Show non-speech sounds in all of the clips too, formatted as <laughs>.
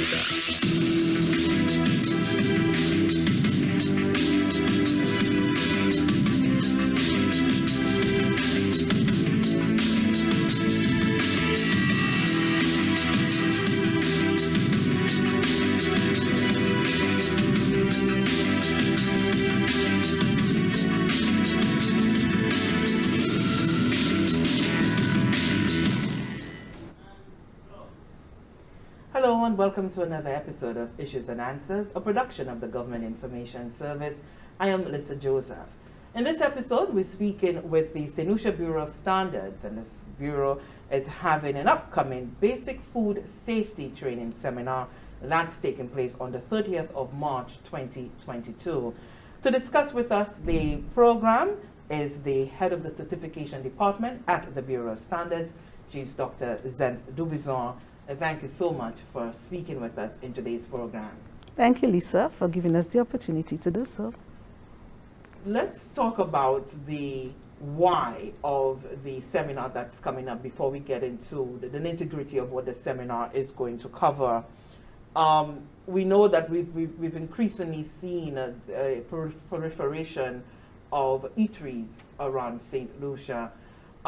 Hello and welcome to another episode of Issues and Answers, a production of the Government Information Service. I am Lisa Joseph. In this episode, we're speaking with the. Lucia Bureau of Standards, and this bureau is having an upcoming basic food safety training seminar that's taking place on the 30th of March 2022. To discuss with us the program is the head of the certification department at the Bureau of Standards. She's Dr. Xanthe Dubuison. Uh, Thank you so much for speaking with us in today's program. Thank you, Lisa, for giving us the opportunity to do so. Let's talk about the why of the seminar that's coming up before we get into the, the nitty-gritty of what the seminar is going to cover. Um, we know that we've, we've, we've increasingly seen a, a proliferation of eateries around St. Lucia.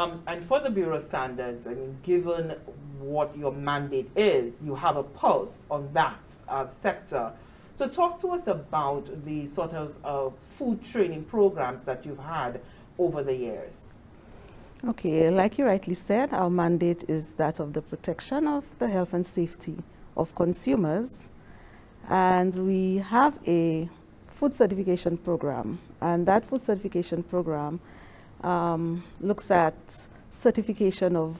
Um, and for the Bureau standards, I mean, given what your mandate is, you have a pulse on that uh, sector. So talk to us about the sort of uh, food training programs that you've had over the years. Okay, like you rightly said, our mandate is that of the protection of the health and safety of consumers. And we have a food certification program. And that food certification program um, looks at certification of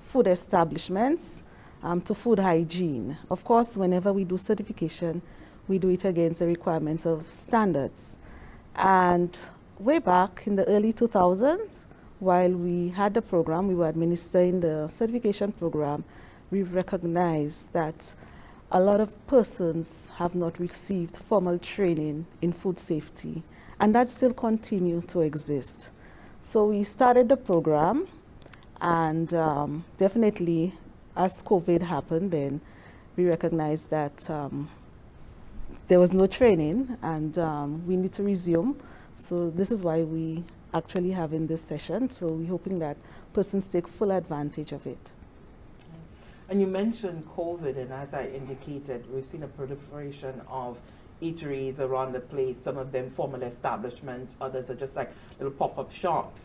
food establishments um, to food hygiene. Of course, whenever we do certification, we do it against the requirements of standards. And way back in the early 2000s, while we had the program, we were administering the certification program, we recognized that a lot of persons have not received formal training in food safety, and that still continue to exist. So we started the program, and um, definitely as COVID happened, then we recognized that um, there was no training, and um, we need to resume. So this is why we actually having this session. So we're hoping that persons take full advantage of it. And you mentioned COVID, and as I indicated, we've seen a proliferation of eateries around the place, some of them formal establishments, others are just like little pop-up shops.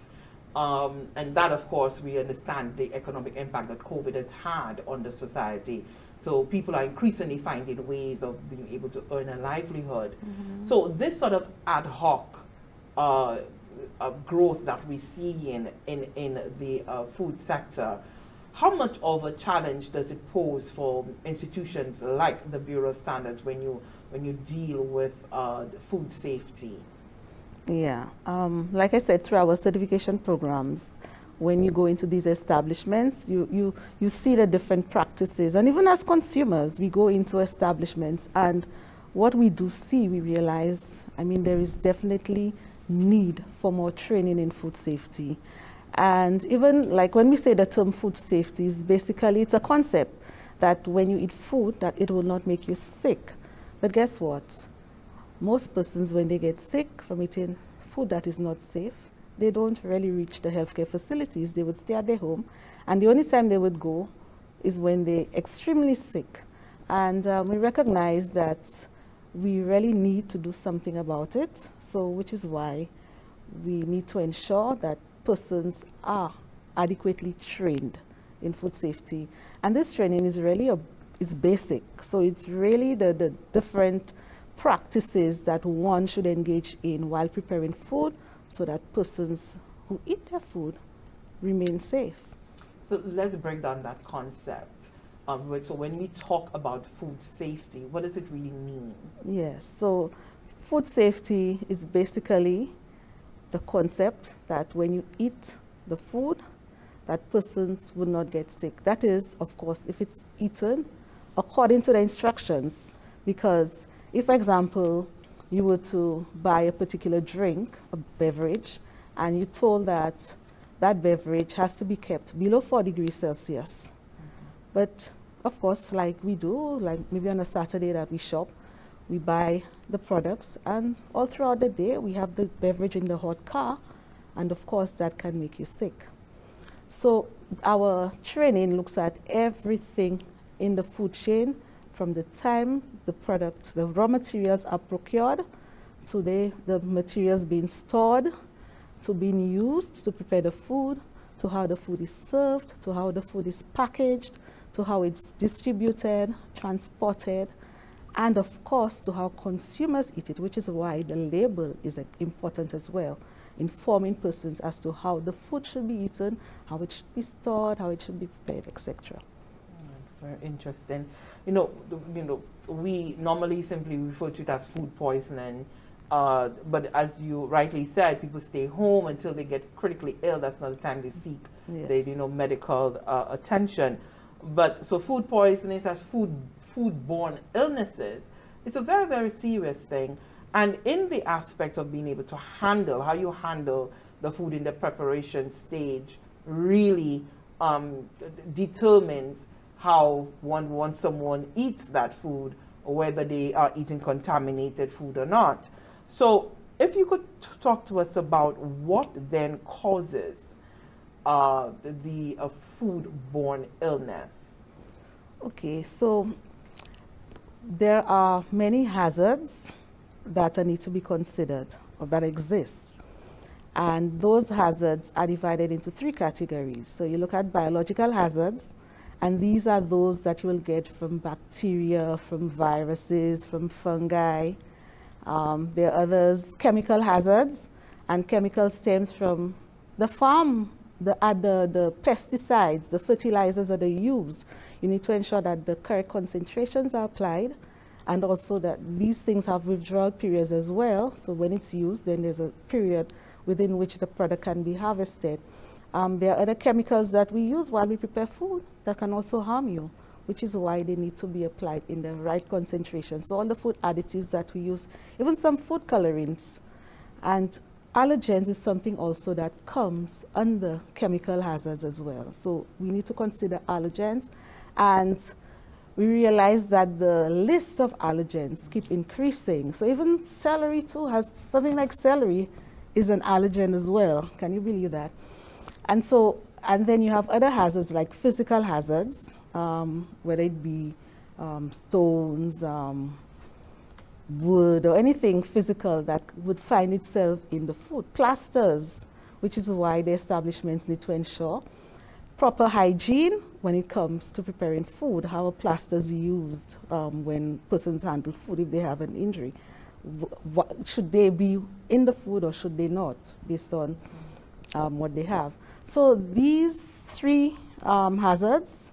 Um, and that, of course, we understand the economic impact that COVID has had on the society. So people are increasingly finding ways of being able to earn a livelihood. Mm -hmm. So this sort of ad hoc uh, uh, growth that we see in, in, in the uh, food sector, how much of a challenge does it pose for institutions like the Bureau of Standards when you, when you deal with uh, food safety? Yeah, um, like I said, through our certification programs, when you go into these establishments, you, you, you see the different practices. And even as consumers, we go into establishments and what we do see, we realize, I mean, there is definitely need for more training in food safety. And even like when we say the term food safety is basically, it's a concept that when you eat food, that it will not make you sick. But guess what? Most persons, when they get sick from eating food that is not safe, they don't really reach the healthcare facilities. They would stay at their home. And the only time they would go is when they're extremely sick. And um, we recognize that we really need to do something about it. So, which is why we need to ensure that persons are adequately trained in food safety. And this training is really a, it's basic. So it's really the, the different practices that one should engage in while preparing food so that persons who eat their food remain safe. So let's break down that concept. Um, so when we talk about food safety, what does it really mean? Yes, so food safety is basically the concept that when you eat the food, that persons will not get sick. That is, of course, if it's eaten according to the instructions. Because if, for example, you were to buy a particular drink, a beverage, and you told that that beverage has to be kept below 4 degrees Celsius. Mm -hmm. But of course, like we do, like maybe on a Saturday that we shop, we buy the products, and all throughout the day, we have the beverage in the hot car, and of course, that can make you sick. So our training looks at everything in the food chain from the time the product, the raw materials are procured to the, the materials being stored, to being used to prepare the food, to how the food is served, to how the food is packaged, to how it's distributed, transported, and of course to how consumers eat it, which is why the label is uh, important as well, informing persons as to how the food should be eaten, how it should be stored, how it should be prepared, etc. Very interesting. You know, you know, we normally simply refer to it as food poisoning. Uh, but as you rightly said, people stay home until they get critically ill. That's not the time they seek yes. the you know medical uh, attention. But so food poisoning, is as food foodborne illnesses, it's a very very serious thing. And in the aspect of being able to handle how you handle the food in the preparation stage, really um, determines how one once someone eats that food or whether they are eating contaminated food or not. So if you could talk to us about what then causes uh, the uh, foodborne illness. Okay, so there are many hazards that need to be considered or that exist. And those hazards are divided into three categories. So you look at biological hazards, and these are those that you will get from bacteria, from viruses, from fungi. Um, there are others, chemical hazards, and chemical stems from the farm, the, uh, the, the pesticides, the fertilizers that are used. You need to ensure that the correct concentrations are applied and also that these things have withdrawal periods as well. So when it's used, then there's a period within which the product can be harvested. Um, there are other chemicals that we use while we prepare food that can also harm you, which is why they need to be applied in the right concentration. So all the food additives that we use, even some food colorings, and allergens is something also that comes under chemical hazards as well. So we need to consider allergens and we realize that the list of allergens keep increasing. So even celery too has something like celery is an allergen as well. Can you believe that? And so, and then you have other hazards like physical hazards, um, whether it be um, stones, um, wood, or anything physical that would find itself in the food. Plasters, which is why the establishments need to ensure proper hygiene when it comes to preparing food, how a plaster is used um, when persons handle food if they have an injury. What, should they be in the food or should they not, based on um, what they have? So these three um, hazards,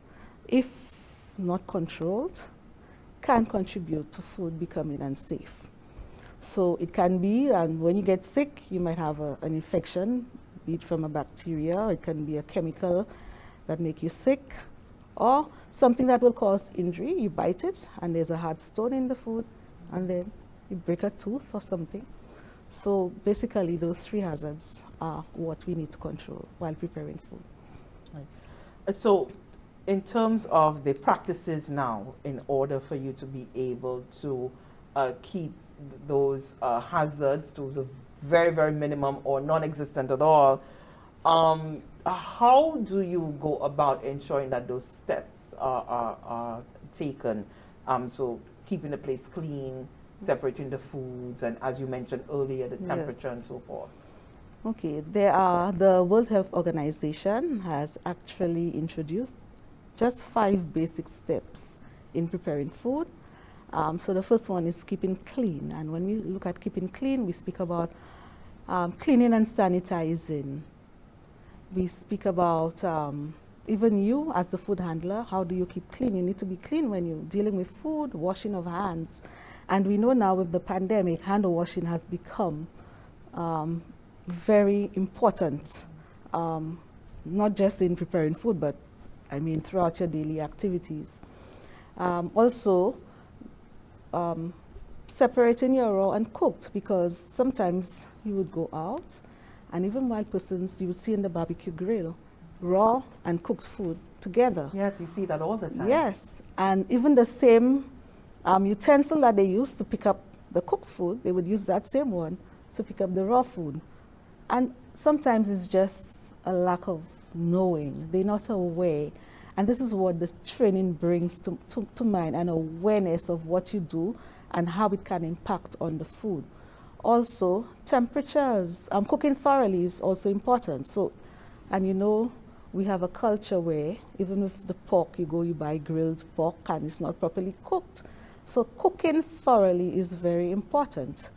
if not controlled, can contribute to food becoming unsafe. So it can be, and when you get sick, you might have a, an infection, be it from a bacteria, it can be a chemical that make you sick, or something that will cause injury. You bite it, and there's a hard stone in the food, and then you break a tooth or something. So basically, those three hazards are what we need to control while preparing food. Right. Uh, so, in terms of the practices now, in order for you to be able to uh, keep those uh, hazards to the very, very minimum or non-existent at all, um, how do you go about ensuring that those steps are, are, are taken? Um, so keeping the place clean, separating the foods, and as you mentioned earlier, the temperature yes. and so forth. Okay, there are, the World Health Organization has actually introduced just five basic steps in preparing food. Um, so the first one is keeping clean. And when we look at keeping clean, we speak about um, cleaning and sanitizing. We speak about um, even you as the food handler, how do you keep clean? You need to be clean when you're dealing with food, washing of hands, and we know now with the pandemic, hand washing has become um, very important, um, not just in preparing food, but I mean throughout your daily activities. Um, also, um, separating your raw and cooked because sometimes you would go out and even while persons you would see in the barbecue grill raw and cooked food together. Yes, you see that all the time. Yes, and even the same um, utensil that they used to pick up the cooked food, they would use that same one to pick up the raw food. And sometimes it's just a lack of knowing. They're not aware. And this is what the training brings to, to, to mind, an awareness of what you do and how it can impact on the food. Also, temperatures, um, cooking thoroughly is also important. So, and you know, we have a culture where even with the pork, you go, you buy grilled pork and it's not properly cooked. So cooking thoroughly is very important,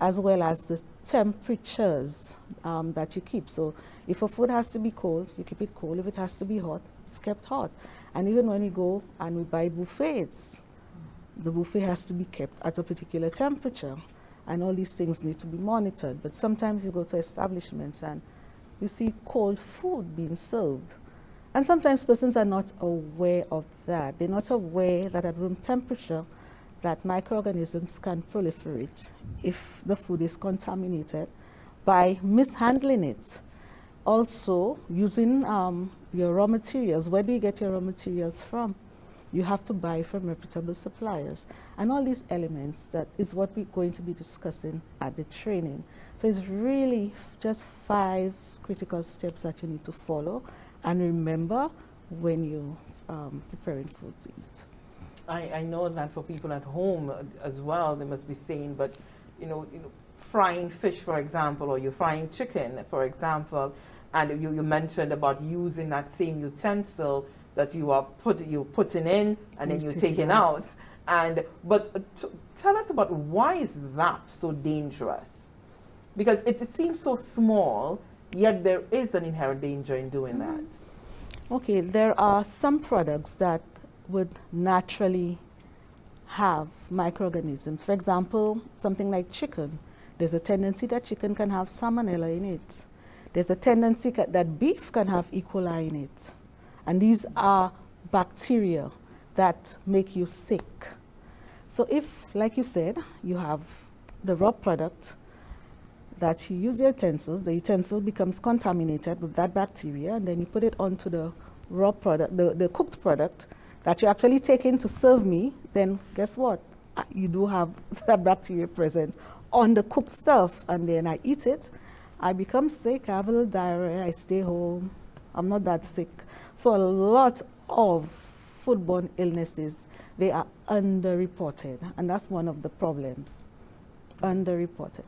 as well as the temperatures um, that you keep. So if a food has to be cold, you keep it cold. If it has to be hot, it's kept hot. And even when we go and we buy buffets, the buffet has to be kept at a particular temperature. And all these things need to be monitored. But sometimes you go to establishments and you see cold food being served. And sometimes persons are not aware of that. They're not aware that at room temperature, that microorganisms can proliferate if the food is contaminated by mishandling it. Also, using um, your raw materials. Where do you get your raw materials from? You have to buy from reputable suppliers. And all these elements, that is what we're going to be discussing at the training. So it's really just five critical steps that you need to follow and remember when you're um, preparing food to eat. I, I know that for people at home uh, as well, they must be saying, but you know, you know, frying fish, for example, or you're frying chicken, for example, and you, you mentioned about using that same utensil that you are put, you're putting in and then you're taking out. out. And but uh, tell us about why is that so dangerous? Because it, it seems so small, yet there is an inherent danger in doing mm -hmm. that. Okay, there are some products that would naturally have microorganisms. For example, something like chicken. There's a tendency that chicken can have salmonella in it. There's a tendency that beef can have E. coli in it. And these are bacteria that make you sick. So if, like you said, you have the raw product that you use the utensils, the utensil becomes contaminated with that bacteria, and then you put it onto the raw product, the, the cooked product, that you're actually take in to serve me, then guess what? You do have <laughs> that bacteria present on the cooked stuff, and then I eat it. I become sick, I have a little diarrhea, I stay home. I'm not that sick. So a lot of foodborne illnesses, they are underreported, and that's one of the problems, underreported.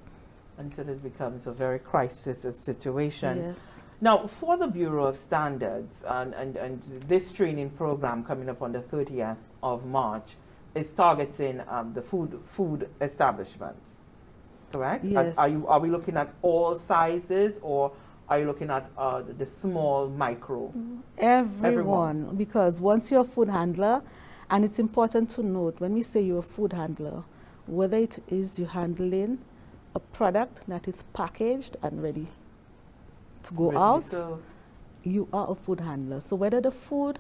Until it becomes a very crisis situation. Yes. Now, for the Bureau of Standards and, and, and this training program coming up on the 30th of March is targeting um, the food, food establishments, correct? Yes. Are, are, you, are we looking at all sizes or are you looking at uh, the, the, small, micro? Everyone, Everyone, because once you're a food handler, and it's important to note when we say you're a food handler, whether it is you're handling a product that is packaged and ready to go out, you are a food handler. So whether the food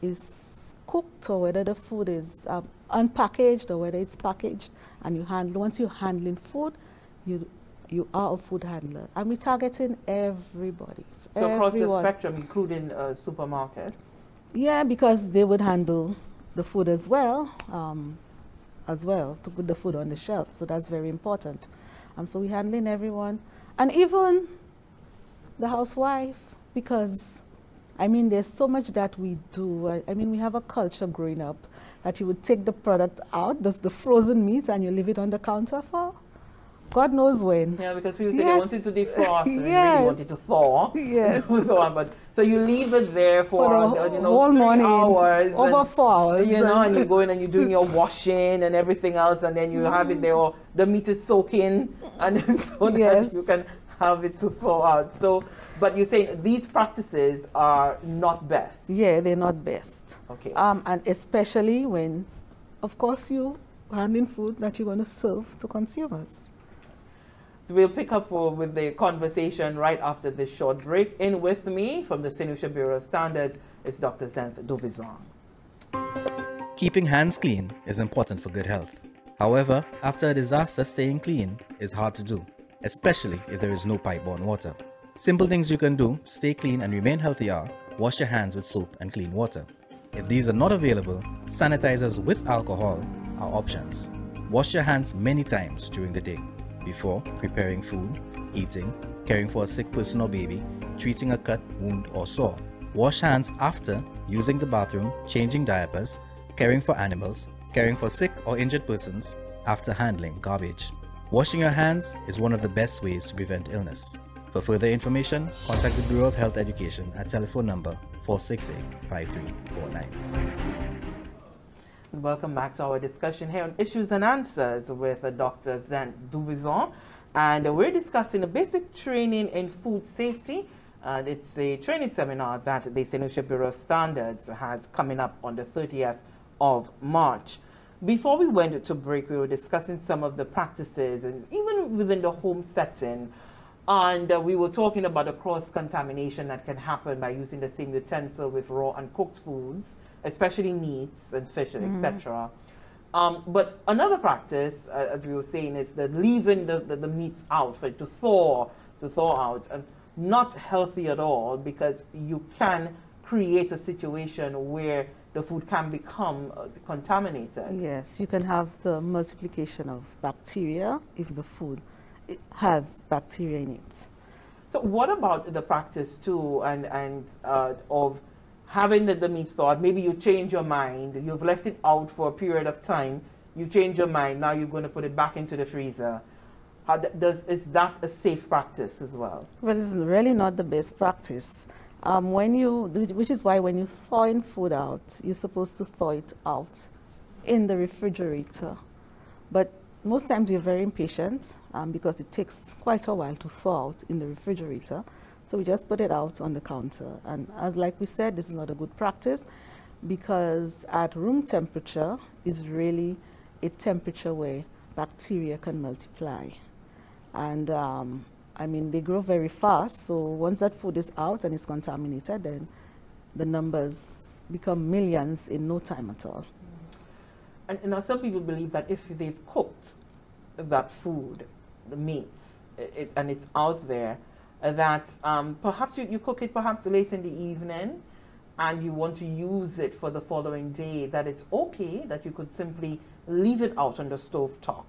is cooked or whether the food is um, unpackaged or whether it's packaged and you handle, once you're handling food, you you are a food handler. And we're targeting everybody. So across the spectrum, including uh, supermarkets? Yeah, because they would handle the food as well, um, as well, to put the food on the shelf. So that's very important. Um, so we're handling everyone. And even the housewife because I mean, there's so much that we do. I, I, mean, we have a culture growing up that you would take the product out, the, the frozen meat, and you leave it on the counter for God knows when. Yeah, because people say yes. they it to defrost yes. really <laughs> want it to thaw. Yes. <laughs> so on, but so you leave it there for, for the, you know, whole morning, hours, over and, four hours. You know, and you go in and you're doing your <laughs> washing and everything else, and then you mm. have it there, or the meat is soaking, and so yes. that you can have it to fall out. So, but you're saying these practices are not best. Yeah, they're not best. Okay. Um, and especially when, of course, you handling food that you're going to serve to consumers. So we'll pick up with the conversation right after this short break. In with me from the St. Lucia Bureau of Standards is Dr. Xanthe Dubuison. Keeping hands clean is important for good health. However, after a disaster, staying clean is hard to do especially if there is no pipe-borne water. Simple things you can do, stay clean and remain healthy are wash your hands with soap and clean water. If these are not available, sanitizers with alcohol are options. Wash your hands many times during the day before preparing food, eating, caring for a sick person or baby, treating a cut, wound, or sore. Wash hands after using the bathroom, changing diapers, caring for animals, caring for sick or injured persons, after handling garbage. Washing your hands is one of the best ways to prevent illness. For further information, contact the Bureau of Health Education at telephone number 468-5349. Welcome back to our discussion here on Issues and Answers with uh, Dr. Xanthe Dubuison. And we're discussing the basic training in food safety. And it's a training seminar that the. Lucia Bureau of Standards has coming up on the 30th of March. Before we went to break, we were discussing some of the practices, and even within the home setting, and uh, we were talking about the cross-contamination that can happen by using the same utensil with raw and cooked foods, especially meats and fish, and mm -hmm. etc. Um, but another practice, uh, as we were saying, is the leaving the, the, the meats out for it to thaw, to thaw out, and not healthy at all because you can create a situation where the food can become uh, contaminated. Yes, you can have the multiplication of bacteria if the food has bacteria in it. So what about the practice too and, and uh, of having the, the meat thawed, maybe you change your mind, you've left it out for a period of time, you change your mind, now you're going to put it back into the freezer. How does, is that a safe practice as well? Well, it's really not the best practice. Um, when you, which is why when you thawing food out, you're supposed to thaw it out in the refrigerator. But most times you're very impatient um, because it takes quite a while to thaw out in the refrigerator. So we just put it out on the counter. And as like we said, this is not a good practice because at room temperature is really a temperature where bacteria can multiply. And um, I mean, they grow very fast. So once that food is out and it's contaminated, then the numbers become millions in no time at all. And, and now some people believe that if they've cooked that food, the meats, it, and it's out there, uh, that um, perhaps you, you cook it perhaps late in the evening and you want to use it for the following day, that it's okay that you could simply leave it out on the stove top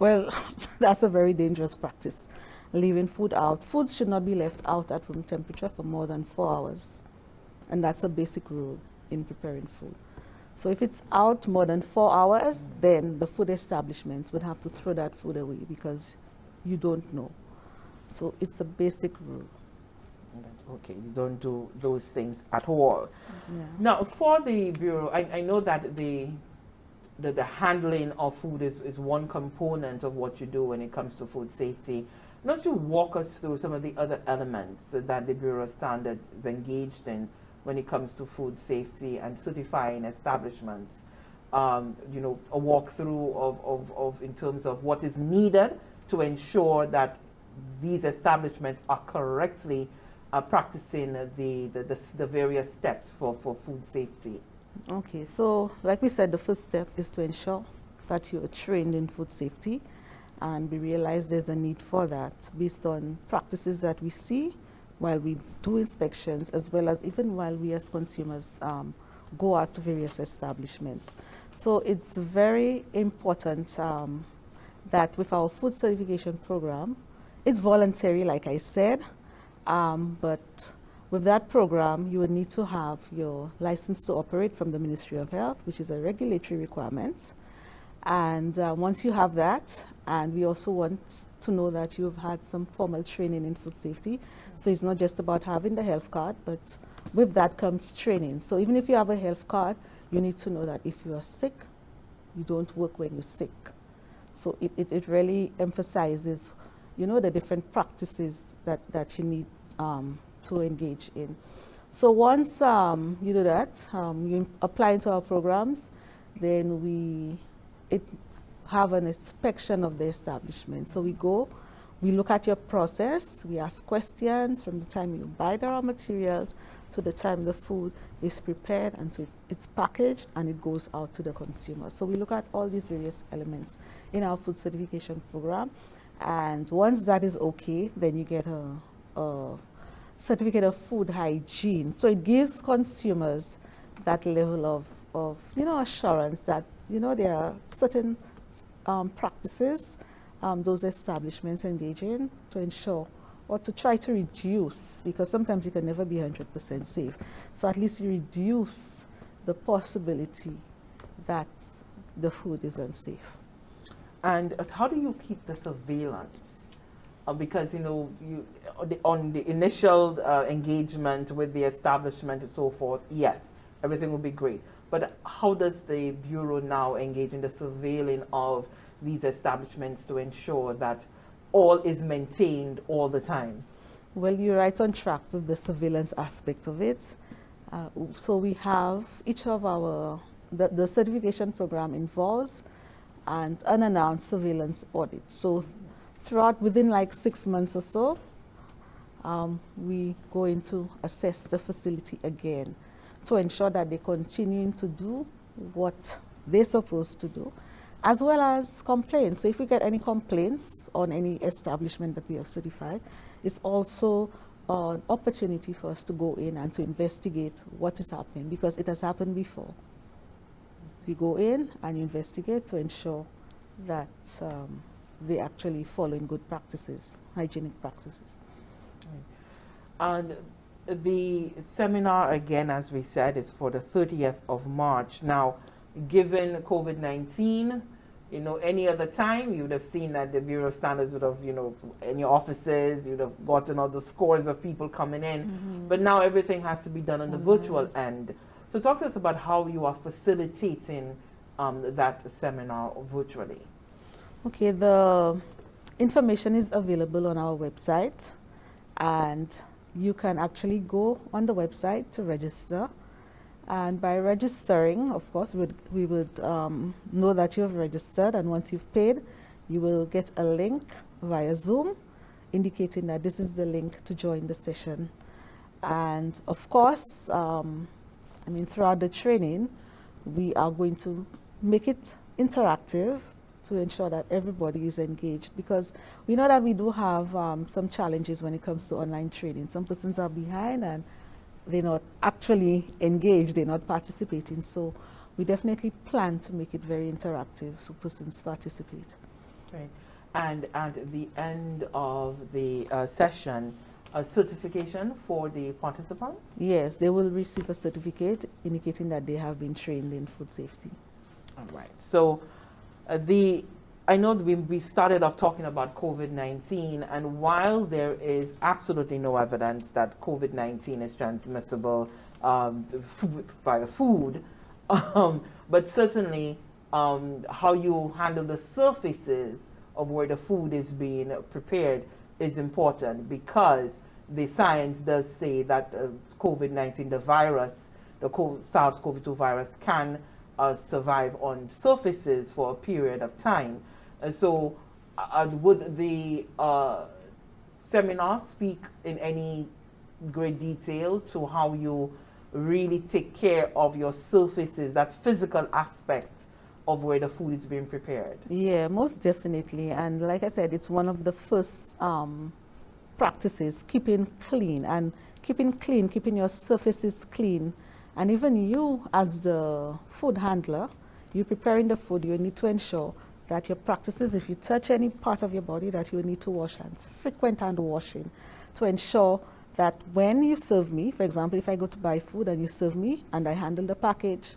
well, <laughs> that's a very dangerous practice, leaving food out. Food should not be left out at room temperature for more than four hours. And that's a basic rule in preparing food. So if it's out more than four hours, then the food establishments would have to throw that food away because you don't know. So it's a basic rule. Okay, you don't do those things at all. Yeah. Now, for the Bureau, I, I know that the the, the handling of food is, is one component of what you do when it comes to food safety. Don't you walk us through some of the other elements that the Bureau of Standards is engaged in when it comes to food safety and certifying establishments? Um, you know, a walkthrough of, of, of in terms of what is needed to ensure that these establishments are correctly uh, practicing the, the, the, the various steps for, for food safety. Okay, so like we said, the first step is to ensure that you are trained in food safety and we realize there's a need for that based on practices that we see while we do inspections as well as even while we as consumers um, go out to various establishments. So it's very important um, that with our food certification program, it's voluntary like I said, um, but with that program, you would need to have your license to operate from the Ministry of Health, which is a regulatory requirement. And uh, once you have that, and we also want to know that you've had some formal training in food safety. So it's not just about having the health card, but with that comes training. So even if you have a health card, you need to know that if you are sick, you don't work when you're sick. So it, it, it really emphasizes, you know, the different practices that, that you need um, to engage in. So once um, you do that, um, you apply into our programs, then we it have an inspection of the establishment. So we go, we look at your process, we ask questions from the time you buy the raw materials to the time the food is prepared and to it's, it's packaged and it goes out to the consumer. So we look at all these various elements in our food certification program. And once that is okay, then you get a, a certificate of food hygiene. So it gives consumers that level of, of you know, assurance that, you know, there are certain um, practices um, those establishments engage in to ensure or to try to reduce, because sometimes you can never be 100% safe. So at least you reduce the possibility that the food is unsafe. And how do you keep the surveillance? Uh, because you know, you on the, initial uh, engagement with the establishment and so forth, yes, everything will be great. But how does the bureau now engage in the surveilling of these establishments to ensure that all is maintained all the time? Well, you're right on track with the surveillance aspect of it. Uh, so we have each of our, the, the certification program involves an unannounced surveillance audit. So throughout, within like six months or so, um, we go in to assess the facility again to ensure that they're continuing to do what they're supposed to do as well as complaints. So if we get any complaints on any establishment that we have certified, it's also an opportunity for us to go in and to investigate what is happening because it has happened before. You go in and investigate to ensure that um, they actually following good practices, hygienic practices. And the seminar, again, as we said, is for the 30th of March. Now, given COVID-19, you know, any other time, you would have seen that the Bureau of Standards would have, you know, in your offices, you'd have gotten all the scores of people coming in. Mm -hmm. But now everything has to be done on the mm -hmm. virtual end. So talk to us about how you are facilitating um, that seminar virtually. Okay, the information is available on our website and you can actually go on the website to register and by registering, of course, we would, we would um, know that you have registered. And once you've paid, you will get a link via Zoom indicating that this is the link to join the session. And of course, um, I mean, throughout the training, we are going to make it interactive to ensure that everybody is engaged because we know that we do have um, some challenges when it comes to online training. Some persons are behind and they're not actually engaged, they're not participating. So we definitely plan to make it very interactive so persons participate. Right. And at the end of the uh, session, a certification for the participants? Yes, they will receive a certificate indicating that they have been trained in food safety. All right. So the I know we, we started off talking about COVID 19, and while there is absolutely no evidence that COVID 19 is transmissible um, via food, <laughs> um, but certainly um, how you handle the surfaces of where the food is being prepared is important because the science does say that uh, COVID 19, the virus, the SARS CoV 2 virus, can uh, survive on surfaces for a period of time. And so, uh, would the uh, seminar speak in any great detail to how you really take care of your surfaces, that physical aspect of where the food is being prepared? Yeah, most definitely. And like I said, it's one of the first um, practices, keeping clean and keeping clean, keeping your surfaces clean. And even you as the food handler, you're preparing the food, you need to ensure that your practices, if you touch any part of your body, that you need to wash hands, frequent hand washing, to ensure that when you serve me, for example, if I go to buy food and you serve me and I handle the package,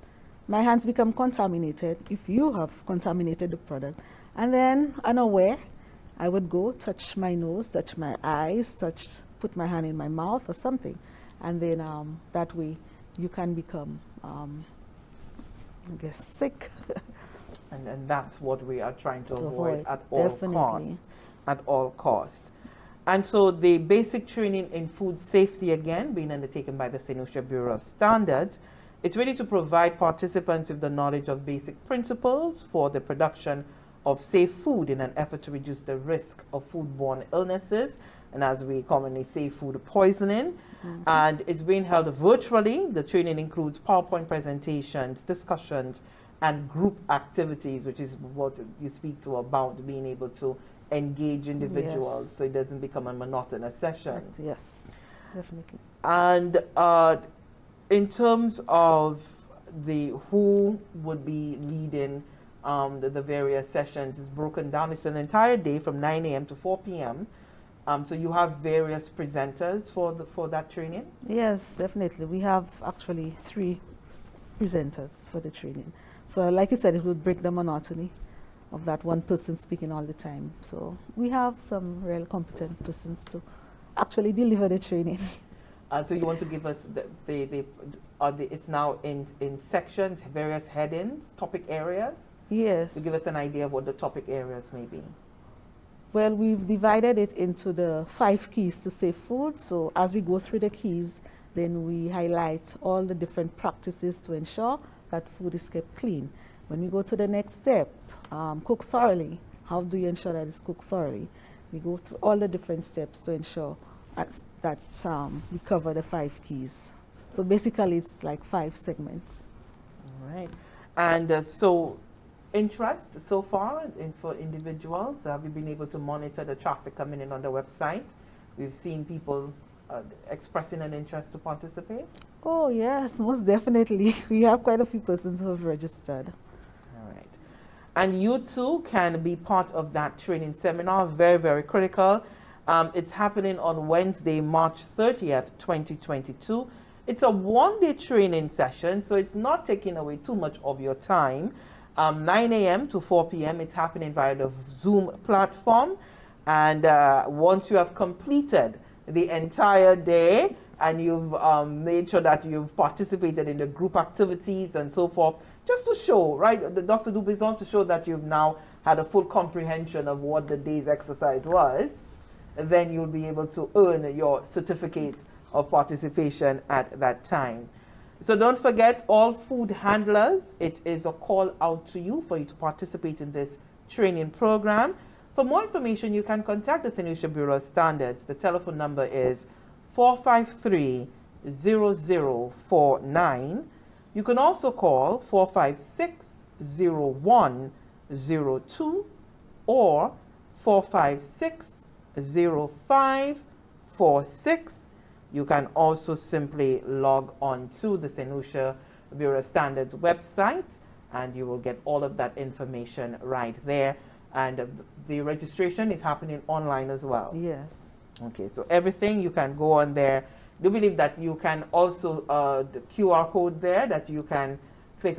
my hands become contaminated if you have contaminated the product. And then, unaware, I would go touch my nose, touch my eyes, touch, put my hand in my mouth or something. And then um, that way you can become, um, I guess, sick. <laughs> And, and that's what we are trying to, to avoid, avoid, at all costs. At all costs. And so the basic training in food safety, again, being undertaken by the. Lucia Bureau of Standards, it's really to provide participants with the knowledge of basic principles for the production of safe food in an effort to reduce the risk of foodborne illnesses, and as we commonly say, food poisoning. Mm -hmm. And it's being held virtually. The training includes PowerPoint presentations, discussions, and group activities, which is what you speak to about being able to engage individuals yes. so it doesn't become a monotonous session. Yes. definitely. And uh, in terms of the who would be leading um, the, the, various sessions, it's broken down. It's an entire day from 9 a.m. to 4 p.m. Um, so you have various presenters for the for that training. Yes, definitely. We have actually three presenters for the training. So, like you said, it will break the monotony of that one person speaking all the time. So we have some real competent persons to actually deliver the training. <laughs> Uh, so you want to give us the, the, the, uh, the, it's now in, in sections, various headings, topic areas? Yes. To give us an idea of what the topic areas may be. Well, we've divided it into the five keys to safe food. So as we go through the keys, then we highlight all the different practices to ensure that food is kept clean. When we go to the next step, um, cook thoroughly. How do you ensure that it's cooked thoroughly? We go through all the different steps to ensure that um, we cover the five keys. So basically, it's like five segments. All right. And uh, so, interest so far in, for individuals? Have you been able to monitor the traffic coming in on the website? We've seen people uh, expressing an interest to participate? Oh, yes, most definitely. <laughs> We have quite a few persons who have registered. All right. And you too can be part of that training seminar, very, very critical. Um, it's happening on Wednesday, March 30th, 2022. It's a one day training session, so it's not taking away too much of your time. Um, 9 a.m. to 4 p.m., it's happening via the Zoom platform. And uh, once you have completed the entire day and you've um, made sure that you've participated in the group activities and so forth, just to show, right, the Dr. Dubuison to show that you've now had a full comprehension of what the day's exercise was, then you'll be able to earn your certificate of participation at that time. So don't forget all food handlers, it is a call out to you for you to participate in this training program. For more information, you can contact the St. Bureau of Standards. The telephone number is 453 0049 you can also call 456-0102 or 456-0546. You can also simply log on to the. Lucia Bureau Standards website and you will get all of that information right there. And uh, the registration is happening online as well. Yes. Okay, so everything you can go on there do believe that you can also, uh, the QR code there that you can click,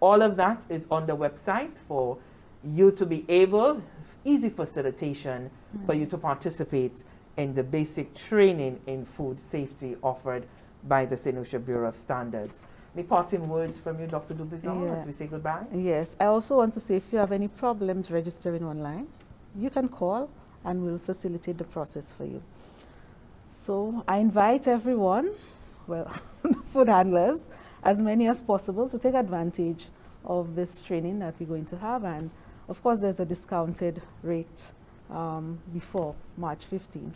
all of that is on the website for you to be able, easy facilitation nice. for you to participate in the basic training in food safety offered by the. Lucia Bureau of Standards. Any parting words from you, Dr. Dubuison, yeah. as we say goodbye? Yes, I also want to say if you have any problems registering online, you can call and we'll facilitate the process for you. So I invite everyone, well, <laughs> food handlers, as many as possible to take advantage of this training that we're going to have. And of course, there's a discounted rate um, before March 15th.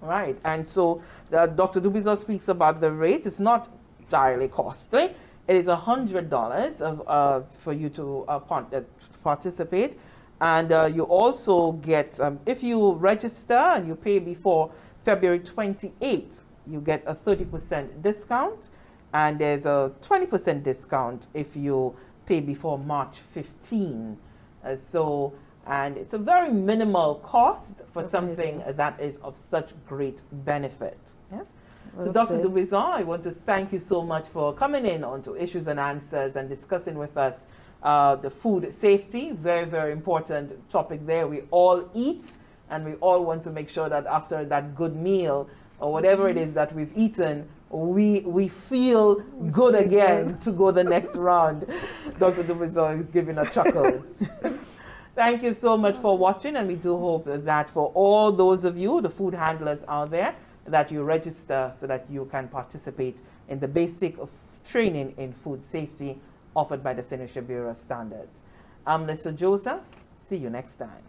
Right. And so uh, Dr. Dubuison speaks about the rate. It's not entirely costly. It is $100 of, uh, for you to uh, uh, participate. And uh, you also get, um, if you register and you pay before February 28th, you get a 30% discount, and there's a 20% discount if you pay before March 15. Uh, so, and it's a very minimal cost for something that is of such great benefit. Yes. Well so, Dr. Dubuison, I want to thank you so much for coming in onto issues and answers and discussing with us uh, the food safety. Very, very important topic there. We all eat and we all want to make sure that after that good meal or whatever it is that we've eaten, we we feel we good again good. to go the next round. <laughs> Dr. Dubuison is giving a chuckle. <laughs> Thank you so much for watching, and we do hope that for all those of you, the food handlers out there, that you register so that you can participate in the basic training in food safety offered by the St. Bureau of Standards. I'm Lisa Joseph. See you next time.